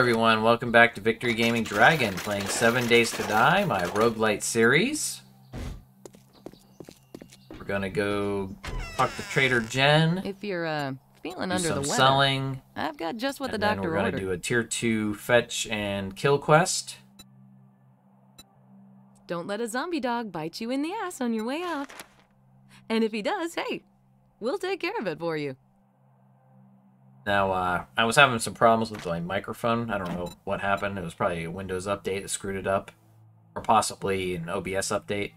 everyone, welcome back to Victory Gaming Dragon, playing 7 Days to Die, my roguelite series. We're gonna go talk to Trader Jen, If you're uh, feeling do under the some weather, selling, I've got just what and the doctor we're gonna ordered. do a Tier 2 fetch and kill quest. Don't let a zombie dog bite you in the ass on your way out. And if he does, hey, we'll take care of it for you. Now, uh, I was having some problems with my microphone. I don't know what happened. It was probably a Windows update that screwed it up, or possibly an OBS update.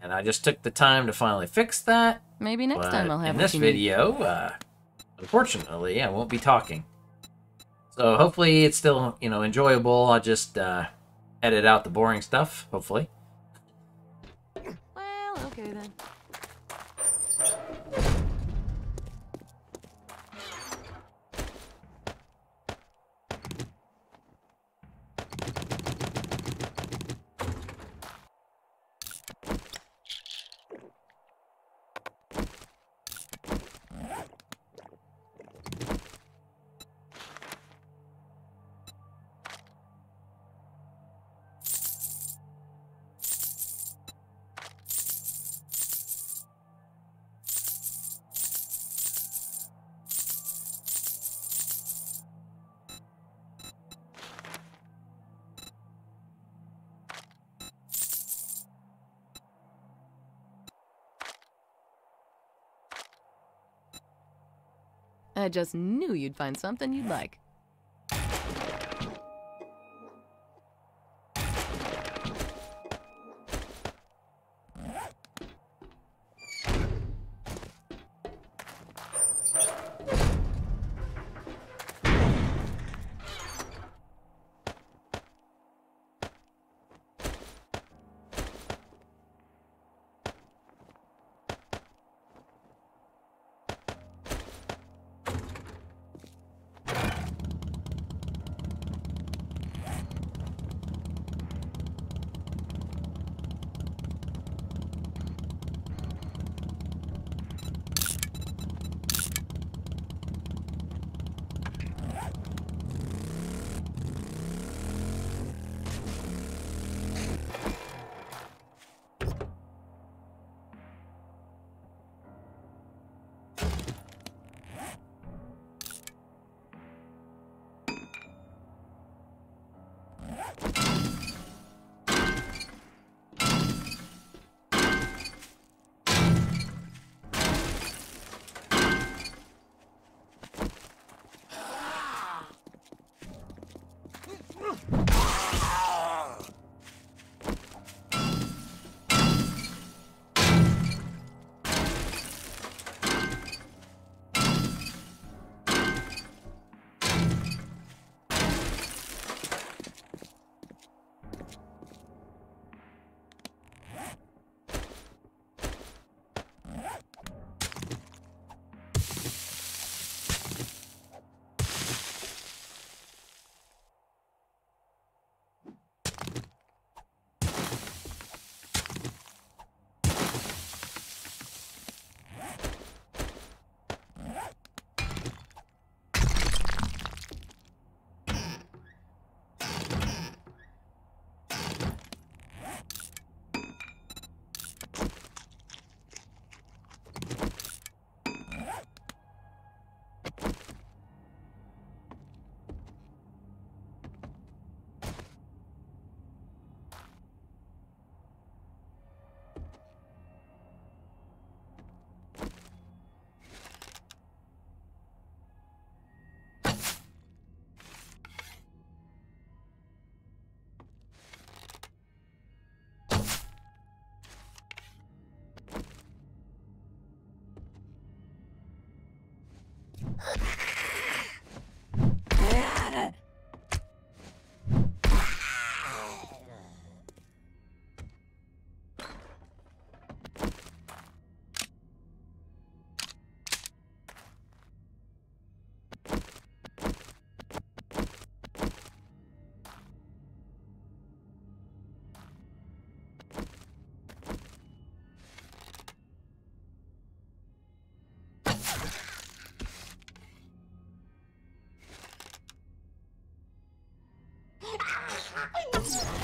And I just took the time to finally fix that. Maybe next But time I'll have in this video, uh, unfortunately, I won't be talking. So hopefully it's still, you know, enjoyable. I'll just uh, edit out the boring stuff, hopefully. Well, okay then. I just knew you'd find something you'd like. you I know.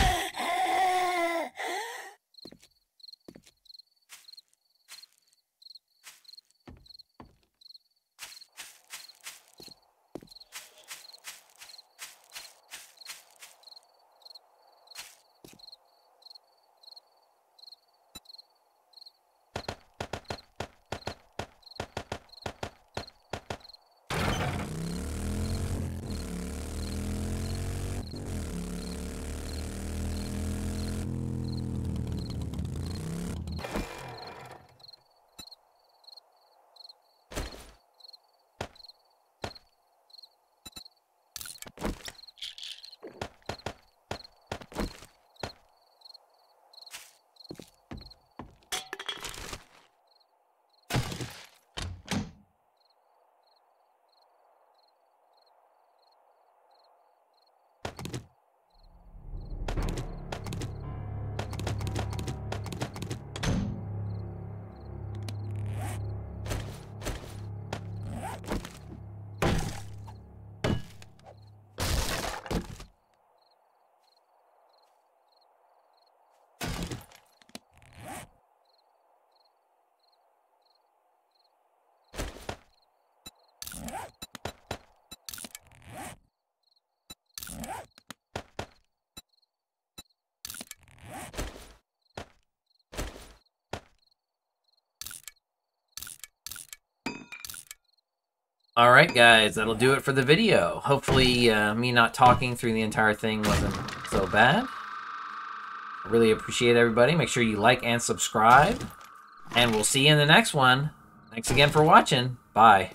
Alright guys, that'll do it for the video. Hopefully uh, me not talking through the entire thing wasn't so bad. I really appreciate everybody. Make sure you like and subscribe. And we'll see you in the next one. Thanks again for watching. Bye.